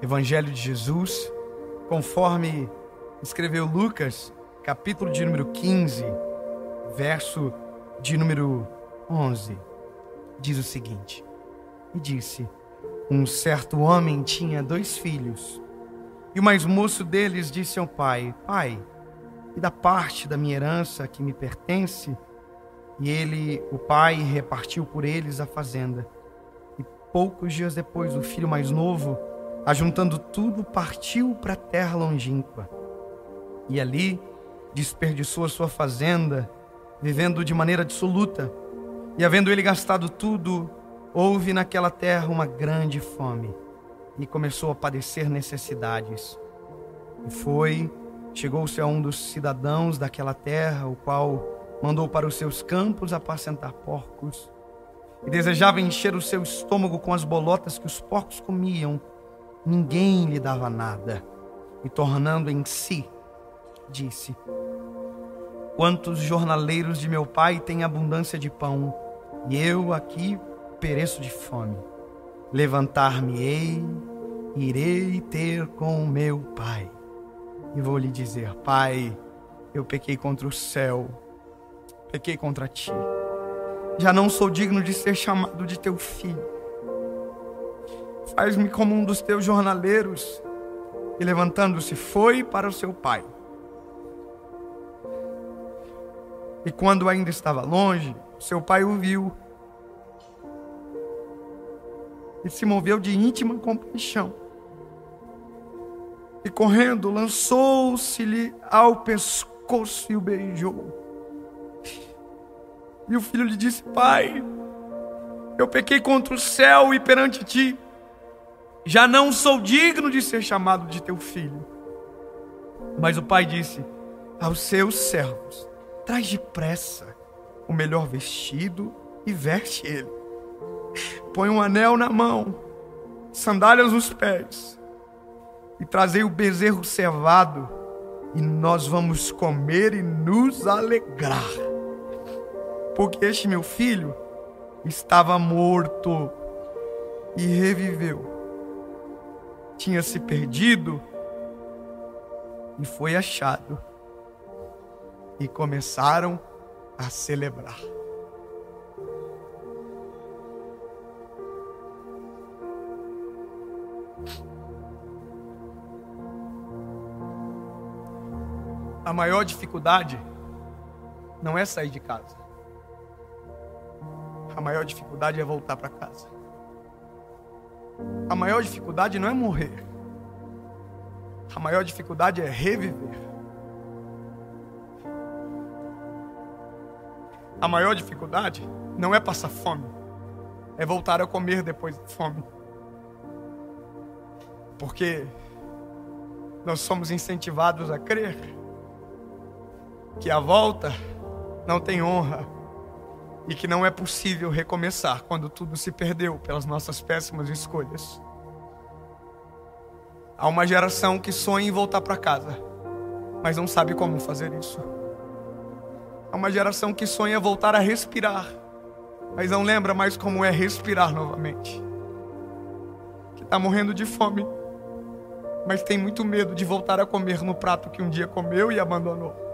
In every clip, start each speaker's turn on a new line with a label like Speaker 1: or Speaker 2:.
Speaker 1: Evangelho de Jesus, conforme escreveu Lucas, capítulo de número 15, verso de número 11, diz o seguinte: E disse: Um certo homem tinha dois filhos, e o mais moço deles disse ao pai: Pai, e da parte da minha herança que me pertence? E ele, o pai, repartiu por eles a fazenda. E poucos dias depois, o filho mais novo, ajuntando tudo, partiu para a terra longínqua. E ali desperdiçou a sua fazenda, vivendo de maneira dissoluta. E havendo ele gastado tudo, houve naquela terra uma grande fome, e começou a padecer necessidades. E foi, chegou-se a um dos cidadãos daquela terra, o qual mandou para os seus campos apacentar porcos, e desejava encher o seu estômago com as bolotas que os porcos comiam. Ninguém lhe dava nada. E tornando em si, disse: Quantos jornaleiros de meu pai têm abundância de pão, e eu aqui pereço de fome. Levantar-me-ei, irei ter com meu pai. E vou lhe dizer: Pai, eu pequei contra o céu pequei contra ti. Já não sou digno de ser chamado de teu filho. Faz-me como um dos teus jornaleiros. E levantando-se, foi para o seu pai. E quando ainda estava longe, seu pai o viu. E se moveu de íntima compaixão. E correndo, lançou-se-lhe ao pescoço e o beijou. E o filho lhe disse: Pai, eu pequei contra o céu e perante ti. Já não sou digno de ser chamado de teu filho. Mas o pai disse aos seus servos: Traz depressa o melhor vestido e veste ele. Põe um anel na mão, sandálias nos pés, e trazei o bezerro cevado, e nós vamos comer e nos alegrar porque este meu filho estava morto e reviveu. Tinha se perdido e foi achado. E começaram a celebrar. A maior dificuldade não é sair de casa a maior dificuldade é voltar para casa. A maior dificuldade não é morrer. A maior dificuldade é reviver. A maior dificuldade não é passar fome, é voltar a comer depois da fome. Porque nós somos incentivados a crer que a volta não tem honra e que não é possível recomeçar quando tudo se perdeu pelas nossas péssimas escolhas. Há uma geração que sonha em voltar para casa, mas não sabe como fazer isso. Há uma geração que sonha voltar a respirar, mas não lembra mais como é respirar novamente. Que está morrendo de fome, mas tem muito medo de voltar a comer no prato que um dia comeu e abandonou.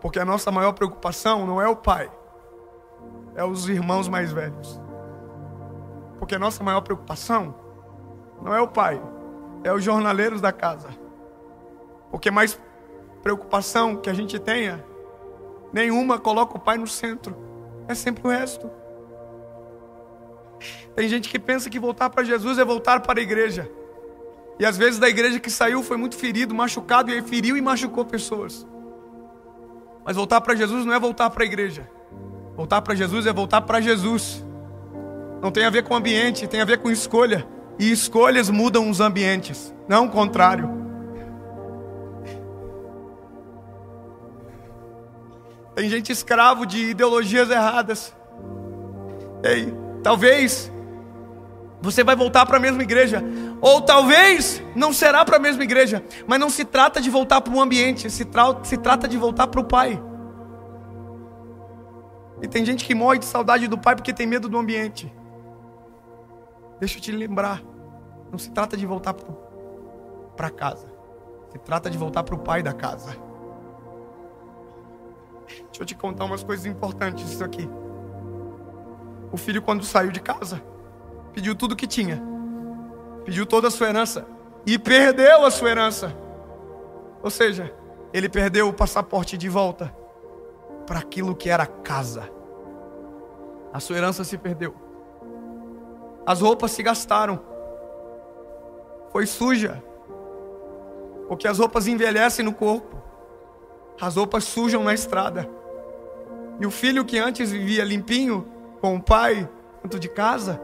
Speaker 1: Porque a nossa maior preocupação não é o pai, é os irmãos mais velhos. Porque a nossa maior preocupação não é o pai, é os jornaleiros da casa. Porque mais preocupação que a gente tenha, nenhuma coloca o pai no centro, é sempre o resto. Tem gente que pensa que voltar para Jesus é voltar para a igreja. E às vezes da igreja que saiu foi muito ferido, machucado, e aí feriu e machucou pessoas. Mas voltar para Jesus não é voltar para a igreja. Voltar para Jesus é voltar para Jesus. Não tem a ver com ambiente, tem a ver com escolha. E escolhas mudam os ambientes, não o contrário. Tem gente escravo de ideologias erradas. Ei, talvez você vai voltar para a mesma igreja, ou talvez não será para a mesma igreja, mas não se trata de voltar para um ambiente, se, tra se trata de voltar para o Pai. E tem gente que morre de saudade do Pai porque tem medo do ambiente. Deixa eu te lembrar. Não se trata de voltar para casa. Se trata de voltar para o pai da casa. Deixa eu te contar umas coisas importantes disso aqui. O filho, quando saiu de casa, pediu tudo que tinha, pediu toda a sua herança e perdeu a sua herança. Ou seja, ele perdeu o passaporte de volta para aquilo que era casa. A sua herança se perdeu. As roupas se gastaram. Foi suja. Porque as roupas envelhecem no corpo. As roupas sujam na estrada. E o filho que antes vivia limpinho com o pai dentro de casa,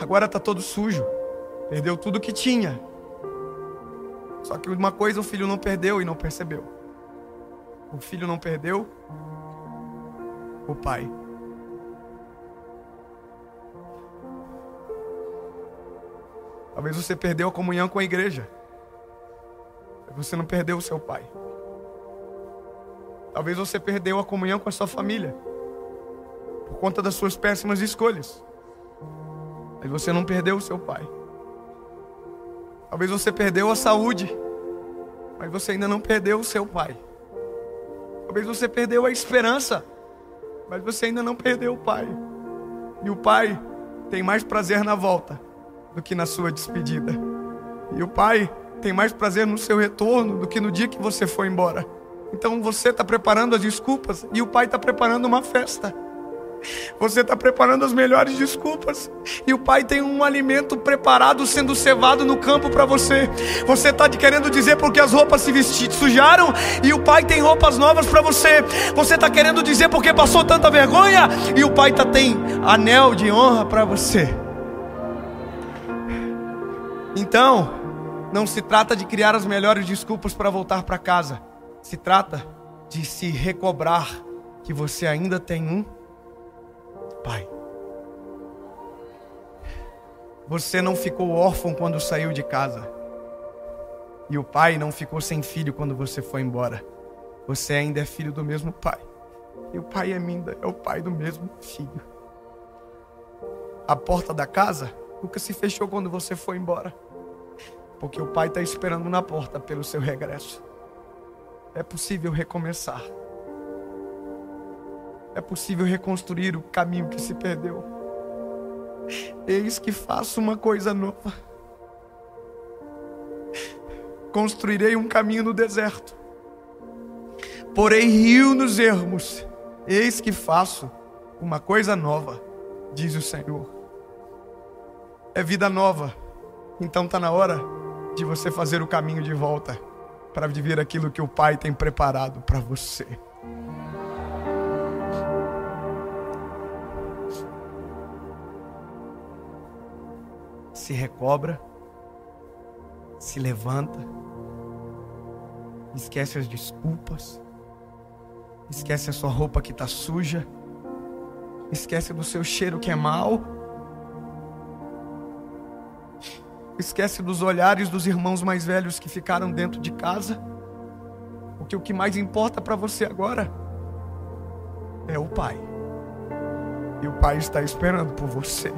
Speaker 1: agora está todo sujo. Perdeu tudo que tinha. Só que uma coisa o filho não perdeu e não percebeu. O filho não perdeu o pai. Talvez você perdeu a comunhão com a igreja. Você não perdeu o seu pai. Talvez você perdeu a comunhão com a sua família por conta das suas péssimas escolhas. Mas você não perdeu o seu pai. Talvez você perdeu a saúde, mas você ainda não perdeu o seu pai. Talvez você perdeu a esperança, mas você ainda não perdeu o pai. E o pai tem mais prazer na volta do que na sua despedida. E o pai tem mais prazer no seu retorno do que no dia que você foi embora. Então você está preparando as desculpas e o pai está preparando uma festa. Você está preparando as melhores desculpas. E o pai tem um alimento preparado sendo cevado no campo para você. Você está querendo dizer porque as roupas se sujaram e o pai tem roupas novas para você. Você está querendo dizer porque passou tanta vergonha e o pai tá, tem anel de honra para você. Então, não se trata de criar as melhores desculpas para voltar para casa. Se trata de se recobrar que você ainda tem um pai. Você não ficou órfão quando saiu de casa. E o pai não ficou sem filho quando você foi embora. Você ainda é filho do mesmo pai. E o pai ainda é o pai do mesmo filho. A porta da casa nunca se fechou quando você foi embora. Porque o pai está esperando na porta pelo seu regresso. É possível recomeçar. É possível reconstruir o caminho que se perdeu. Eis que faço uma coisa nova. Construirei um caminho no deserto. Porei rio nos ermos. Eis que faço uma coisa nova, diz o Senhor. É vida nova. Então está na hora de você fazer o caminho de volta para viver aquilo que o Pai tem preparado para você. Se recobra, se levanta, esquece as desculpas, esquece a sua roupa que está suja, esquece do seu cheiro que é mau Esquece dos olhares dos irmãos mais velhos que ficaram dentro de casa. Porque o que mais importa para você agora é o Pai. E o Pai está esperando por você.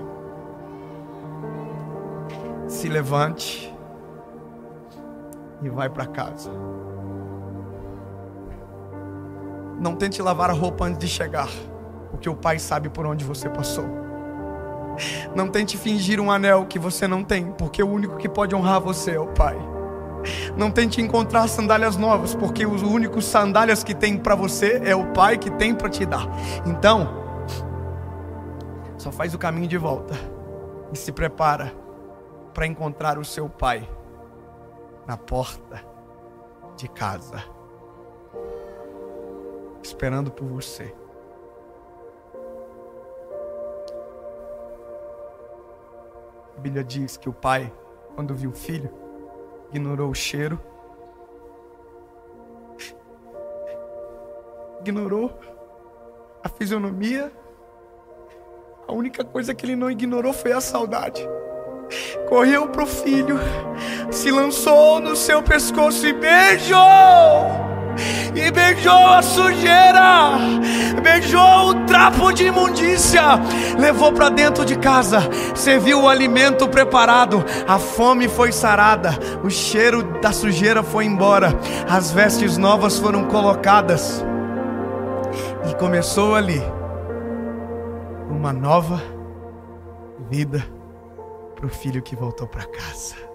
Speaker 1: Se levante e vai para casa. Não tente lavar a roupa antes de chegar, porque o Pai sabe por onde você passou. Não tente fingir um anel que você não tem, porque o único que pode honrar você é o Pai. Não tente encontrar sandálias novas, porque os únicos sandálias que tem para você é o Pai que tem para te dar. Então, só faz o caminho de volta e se prepara para encontrar o seu Pai na porta de casa, esperando por você. A Bíblia diz que o pai, quando viu o filho, ignorou o cheiro, ignorou a fisionomia. A única coisa que ele não ignorou foi a saudade. Correu para o filho, se lançou no seu pescoço e beijou. e beijou a sujeira, beijou o trapo de imundícia, levou para dentro de casa, serviu o alimento preparado, a fome foi sarada, o cheiro da sujeira foi embora, as vestes novas foram colocadas, e começou ali uma nova vida para o filho que voltou para casa.